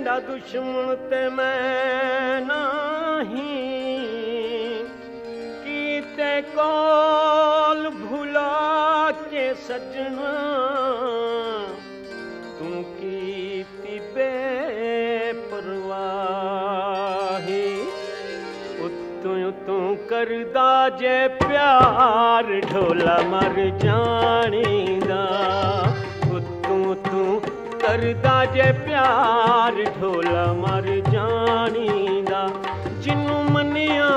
ਦੁਸ਼ਮਣ ਤੇ ਮੈਂ ਨਹੀਂ। ਕੀਤੇ ਕੋਲ ਭੁਲਾ ਕੇ ਸੱਜਣਾ, ਤੂੰ ਕੀਤੀ ਬੇ ਪਰਵਾਹੀ ਉਤੋਂ ਤੂੰ ਕਰਦਾ ਜੇ ਪਿਆਰ, ਢੋਲਾ ਮਰ ਜਾਣੀਦਾ। ਉਤੋਂ ڪردا جي پيار ڍولا مر جانيندا جنو منيا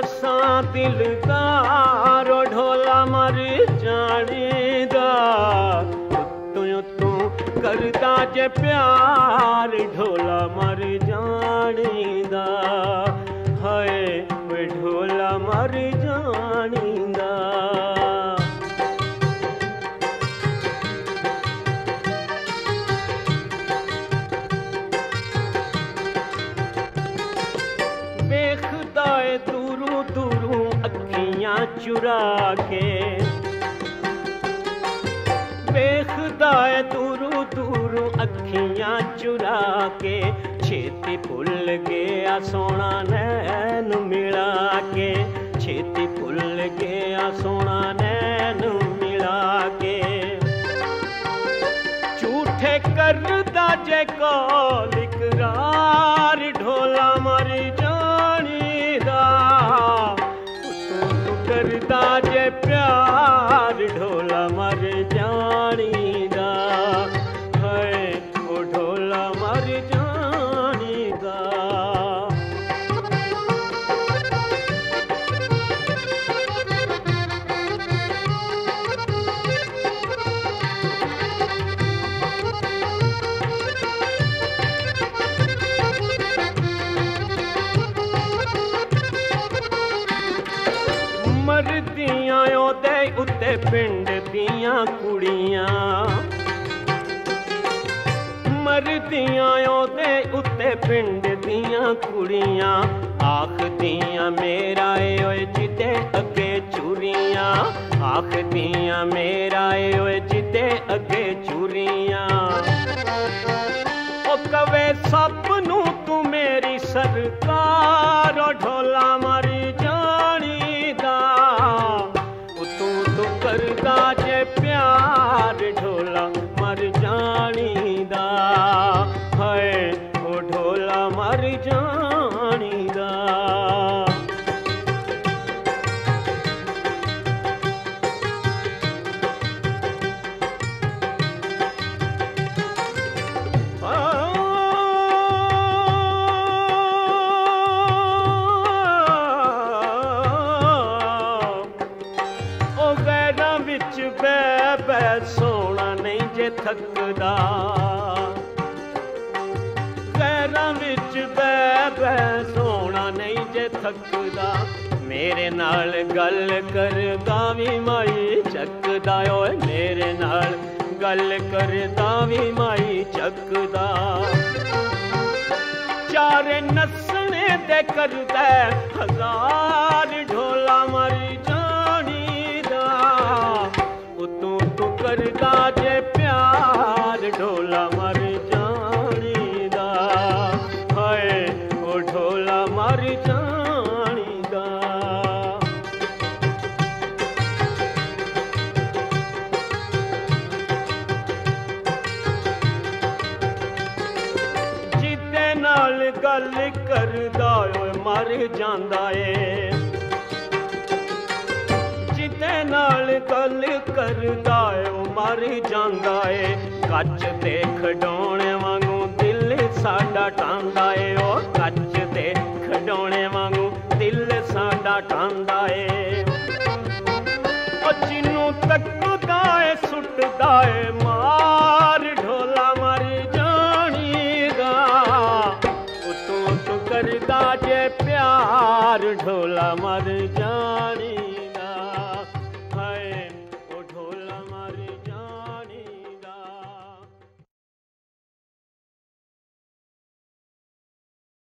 اسان دل ڪارو ڍولا مر جانيندا ڪردا جي پيار ڍولا مر جانيندا هاءِ وي ڍولا مر جا... ਚੁਰਾ ਕੇ। ਵੇਖਦਾ ਏ ਦੂਰੋਂ ਦੂਰੋਂ ਅੱਖੀਆਂ ਚੁਰਾ ਕੇ। ਛੇਤੀ ਭੁੱਲ ਗਿਆ ਸੋਹਣਾ ਨੈਣ ਮਿਲਾ ਕੇ। ਛੇਤੀ ਭੁੱਲ ਗਿਆ ਸੋਹਣਾ ਪਿੰਡ ਦੀਆਂ ਕੁੜੀਆਂ। ਮਰਦੀਆਂ ਉਹਦੇ ਉੱਤੇ ਪਿੰਡ ਦੀਆਂ ਕੁੜੀਆਂ। ਆਖਦੀਆਂ, ਮੇਰਾ ਏ ਓਏ ਜਿੱਤੇ ਅੱਗੇ ਚੁਰੀਆਂ। ਆਖਦੀਆਂ, ਮੇਰਾ ਏ ਓਏ ਜਿੱਤੇ ਅੱਗੇ ਚੁਰੀਆਂ। ਉਹ ਕਵੇ ਸਭ ਨੂੰ ਤੂੰ ਮੇਰੀ ਸਰਕਾਰ ਬੈ ਸੋਣਾ ਨਹੀਂ ਜੇ ਥੱਕਦਾ। ਗੈਰਾਂ ਵਿੱਚ ਬੈ ਬੈ ਸੋਣਾ ਨਹੀਂ ਜੇ ਥੱਕਦਾ। ਮੇਰੇ ਨਾਲ ਗੱਲ ਕਰਦਾ ਵੀ ਮਾਈ ਚੱਕਦਾ ਓਏ, ਮੇਰੇ ਨਾਲ ਗੱਲ ਕਰਦਾ ਵੀ ਮਾਈ ਚੱਕਦਾ। ਚਾਰੇ ਨਸਣੇ ਤੇ ਕਰਦਾ ਹਜ਼ਾਰ ਢੋਲਾ ਮਾਰੀ। ਗੱਲ ਕਰਦਾ ਓਏ, ਮਰ ਜਾਂਦਾ ਏ। ਜਿਹਦੇ ਨਾਲ ਗੱਲ ਕਰਦਾ ਏ, ਉਹ ਮਰ ਜਾਂਦਾ ਏ। ਕੱਚ ਤੇ ਖਡੌਣੇ ਵਾਂਗੂ ਦਿਲ ਸਾਡਾ ਟਾਂਦਾ ਏ। ਉਹ ਕੱਚ ਤੇ ਖਡੌਣੇ ਵਾਂਗੂ ਦਿਲ ਸਾਡਾ ਟਾਂਦਾ ਏ। ਤੂੰ ਤੂੰ